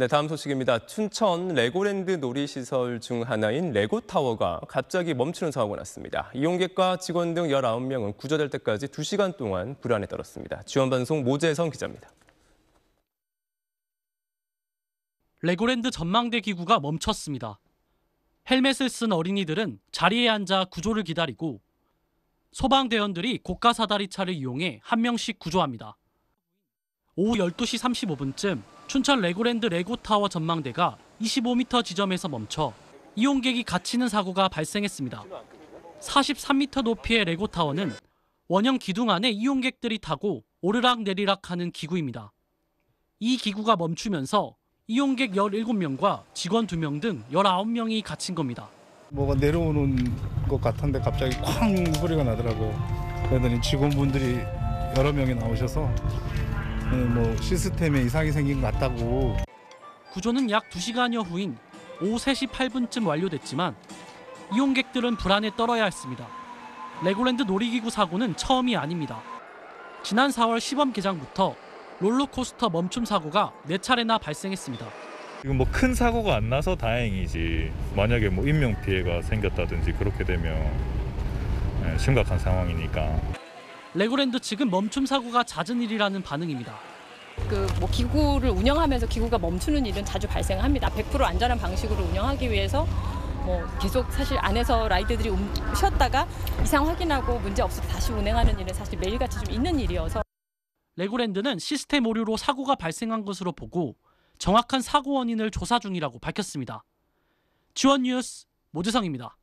네, 다음 소식입니다. 춘천 레고랜드 놀이시설 중 하나인 레고타워가 갑자기 멈추는 사고가 났습니다. 이용객과 직원 등 19명은 구조될 때까지 2시간 동안 불안에 떨었습니다. 지원방송 모재성 기자입니다. 레고랜드 전망대 기구가 멈췄습니다. 헬멧을 쓴 어린이들은 자리에 앉아 구조를 기다리고 소방대원들이 고가 사다리차를 이용해 한 명씩 구조합니다. 오후 12시 35분쯤 춘천 레고랜드 레고타워 전망대가 25m 지점에서 멈춰 이용객이 갇히는 사고가 발생했습니다. 43m 높이의 레고타워는 원형 기둥 안에 이용객들이 타고 오르락 내리락 하는 기구입니다. 이 기구가 멈추면서 이용객 17명과 직원 2명 등 19명이 갇힌 겁니다. 뭐가 내려오는 것 같은데 갑자기 쾅 소리가 나더라고. 그러더니 직원분들이 여러 명이 나오셔서 어, 뭐 시스템에 이상이 생긴 것 같다고. 구조는 약 2시간여 후인 오후 3시 8분쯤 완료됐지만 이용객들은 불안에 떨어야 했습니다. 레고랜드 놀이기구 사고는 처음이 아닙니다. 지난 4월 시범 개장부터 롤러코스터 멈춤 사고가 4차례나 발생했습니다. 지금 뭐 큰 사고가 안 나서 다행이지 만약에 뭐 인명 피해가 생겼다든지 그렇게 되면 예, 심각한 상황이니까 레고랜드 측은 멈춤 사고가 잦은 일이라는 반응입니다. 그 뭐 기구를 운영하면서 기구가 멈추는 일은 자주 발생합니다. 100% 안전한 방식으로 운영하기 위해서 뭐 계속 사실 안에서 ride들이 움- 쉬었다가 이상 확인하고 문제 때 다시 운행하는 일은 사실 매일같이 좀 있는 일이어서 레고랜드는 시스템 오류로 사고가 발생한 것으로 보고 정확한 사고 원인을 조사 중이라고 밝혔습니다. 지원 뉴스 모재성입니다.